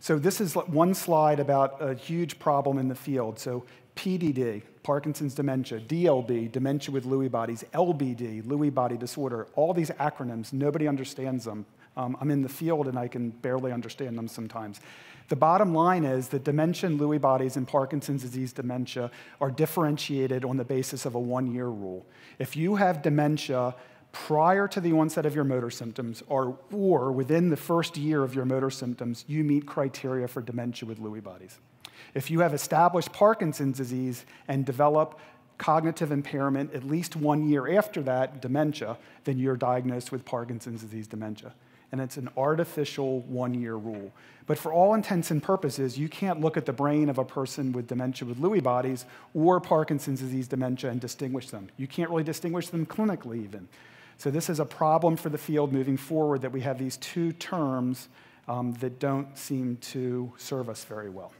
So this is one slide about a huge problem in the field. So PDD, Parkinson's dementia, DLB, dementia with Lewy bodies, LBD, Lewy body disorder, all these acronyms, nobody understands them. Um, I'm in the field and I can barely understand them sometimes. The bottom line is that dementia Lewy bodies and Parkinson's disease dementia are differentiated on the basis of a one year rule. If you have dementia prior to the onset of your motor symptoms or, or within the first year of your motor symptoms, you meet criteria for dementia with Lewy bodies. If you have established Parkinson's disease and develop cognitive impairment at least one year after that, dementia, then you're diagnosed with Parkinson's disease dementia. And it's an artificial one year rule. But for all intents and purposes, you can't look at the brain of a person with dementia with Lewy bodies or Parkinson's disease dementia and distinguish them. You can't really distinguish them clinically, even. So, this is a problem for the field moving forward that we have these two terms um, that don't seem to serve us very well.